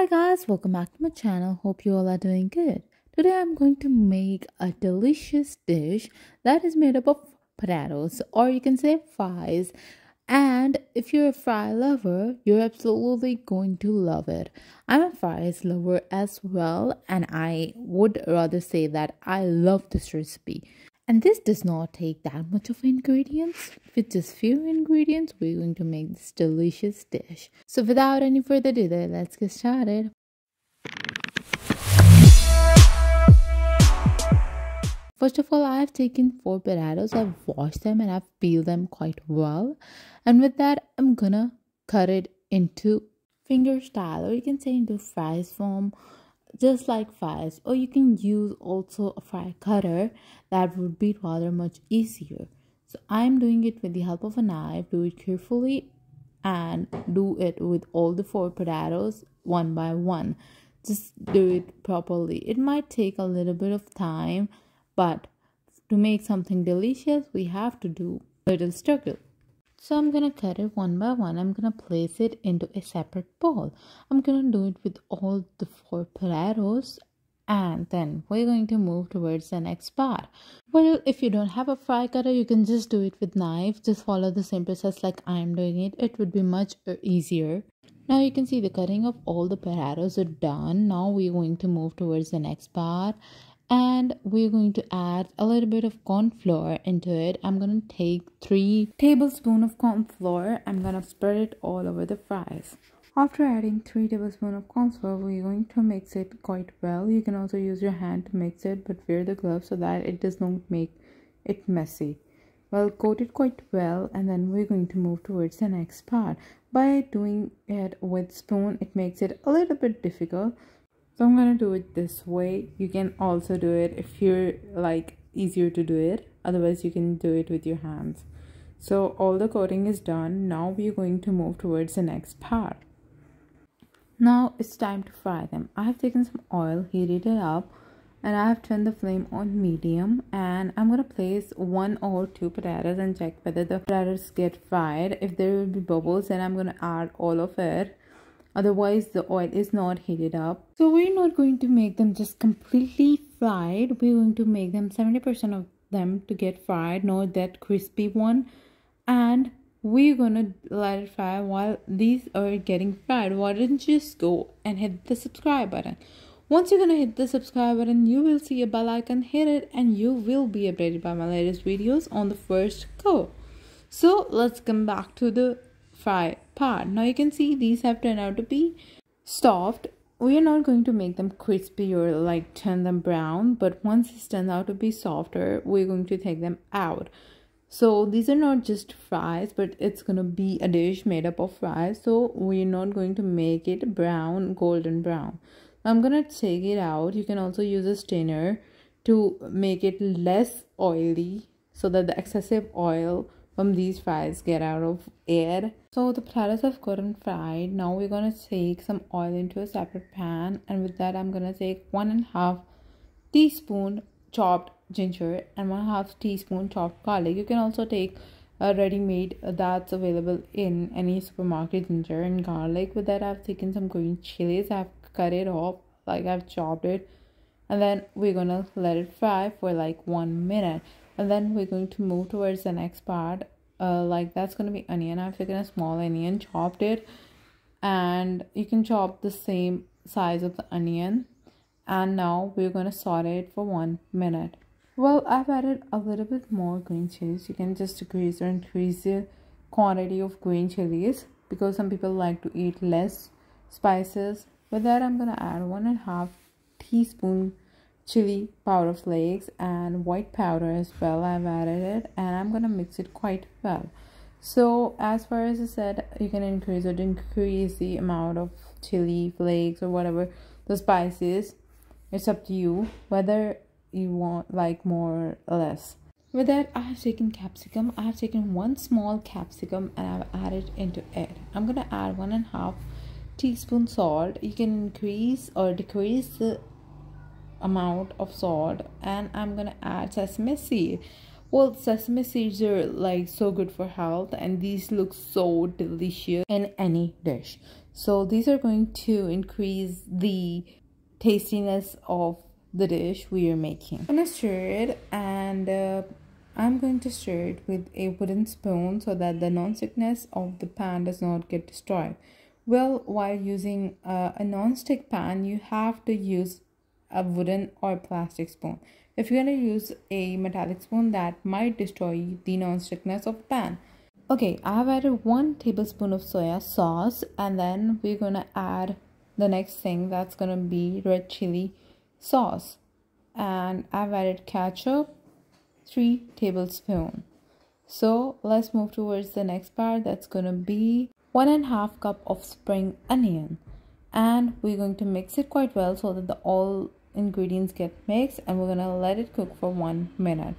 Hi guys, welcome back to my channel. Hope you all are doing good. Today I'm going to make a delicious dish that is made up of potatoes or you can say fries. And if you're a fry lover, you're absolutely going to love it. I'm a fries lover as well and I would rather say that I love this recipe. And this does not take that much of ingredients. With just few ingredients, we're going to make this delicious dish. So without any further delay, let's get started. First of all, I have taken four potatoes. I've washed them and I've peeled them quite well. And with that, I'm gonna cut it into finger style or you can say into fries form just like fries or you can use also a fry cutter. That would be rather much easier. So i'm doing it with the help of a knife. Do it carefully and do it with all the four potatoes one by one. Just do it properly. It might take a little bit of time but to make something delicious we have to do a little struggle so I'm going to cut it one by one. I'm going to place it into a separate bowl. I'm going to do it with all the four potatoes and then we're going to move towards the next part. Well, if you don't have a fry cutter, you can just do it with knife. Just follow the same process like I'm doing it. It would be much uh, easier. Now you can see the cutting of all the potatoes are done. Now we're going to move towards the next part and we're going to add a little bit of corn flour into it. I'm to take three tablespoons of corn flour i'm to spread it all over the fries. After adding 3 tablespoons of corn flour we're going to mix it quite well. You can also use your hand to mix it but wear the gloves so that it does not make it messy. Well coat it quite well and then we're going to move towards the next part. By doing it with spoon it makes it a little bit difficult so i'm gonna do it this way. You can also do it if you're like easier to do it. Otherwise you can do it with your hands. So all the coating is done. Now we're going to move towards the next part. Now it's time to fry them. I have taken some oil heated it up and i have turned the flame on medium. And i'm to place one or two potatoes and check whether the potatoes get fried. If there will be bubbles then i'm to add all of it otherwise the oil is not heated up. So we're not going to make them just completely fried. We're going to make them 70% of them to get fried not that crispy one. And we're gonna let it fry while these are getting fried. Why don't you just go and hit the subscribe button? Once you're gonna hit the subscribe button you will see a bell icon hit it and you will be updated by my latest videos on the first go. So let's come back to the fry part. Now you can see these have turned out to be soft. We are not going to make them crispy or like turn them brown, but once it turns out to be softer, we're going to take them out. So these are not just fries, but it's gonna be a dish made up of fries. So we're not going to make it brown, golden brown. I'm gonna take it out. You can also use a strainer to make it less oily so that the excessive oil from these fries get out of air. So the potatoes have gotten fried. Now we're gonna take some oil into a separate pan and with that i'm gonna take one and a half teaspoon chopped ginger and one half teaspoon chopped garlic. You can also take a ready-made uh, that's available in any supermarket ginger and garlic. With that i've taken some green chilies. I've cut it off like i've chopped it. And then we're gonna let it fry for like one minute and then we're going to move towards the next part. Uh, like that's gonna be onion. I've taken a small onion chopped it. And you can chop the same size of the onion. And now we're gonna saute it for one minute. Well i've added a little bit more green chilies. You can just decrease or increase the quantity of green chilies because some people like to eat less spices. With that i'm gonna add one and a half teaspoon chili powder flakes and white powder as well. I've added it and i'm gonna mix it quite well. So as far as i said you can increase or decrease the amount of chili flakes or whatever the spices. It's up to you whether you want like more or less. With that i have taken capsicum. I have taken one small capsicum and i've added into it. I'm gonna add one and a half teaspoon salt. You can increase or decrease the amount of salt and I'm gonna add sesame seed. Well sesame seeds are like so good for health and these look so delicious in any dish. So these are going to increase the tastiness of the dish we are making. I'm gonna stir it and uh, i'm going to stir it with a wooden spoon so that the non-stickness of the pan does not get destroyed. Well while using uh, a non-stick pan you have to use a wooden or plastic spoon. If you're going to use a metallic spoon that might destroy the non-stickness of the pan. Okay i have added one tablespoon of soya sauce and then we're going to add the next thing that's going to be red chili sauce. And i've added ketchup three tablespoon. So let's move towards the next part that's going to be one and a half cup of spring onion. And we're going to mix it quite well so that the all ingredients get mixed and we're gonna let it cook for one minute.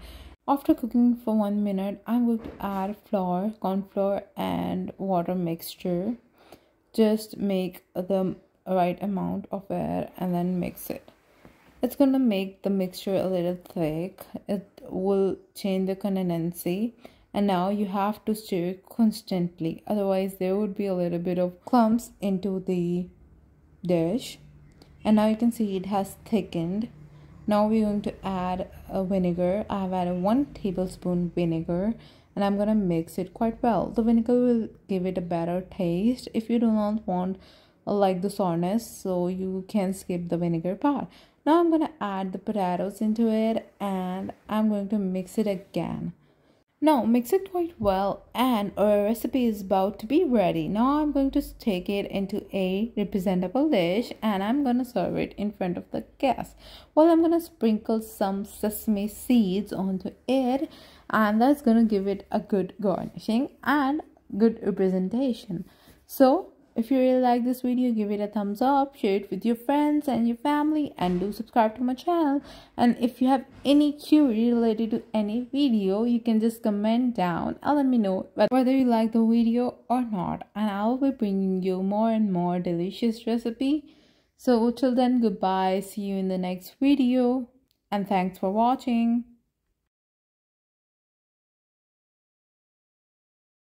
After cooking for one minute i'm going to add flour corn flour and water mixture. Just make the right amount of it and then mix it. It's gonna make the mixture a little thick. It will change the consistency and now you have to stir constantly. Otherwise there would be a little bit of clumps into the dish and now you can see it has thickened. Now we're going to add a vinegar. I have added one tablespoon vinegar and i'm going to mix it quite well. The vinegar will give it a better taste if you do not want uh, like the sourness so you can skip the vinegar part. Now i'm going to add the potatoes into it and i'm going to mix it again now mix it quite well and our recipe is about to be ready. Now I'm going to take it into a representable dish and I'm going to serve it in front of the guests. Well, I'm going to sprinkle some sesame seeds onto it and that's going to give it a good garnishing and good representation. So if you really like this video, give it a thumbs up, share it with your friends and your family and do subscribe to my channel. And if you have any query related to any video, you can just comment down and let me know whether you like the video or not. And I'll be bringing you more and more delicious recipe. So till then, goodbye. See you in the next video. And thanks for watching.